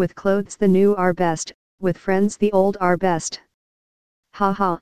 With clothes the new are best, with friends the old are best. Ha ha,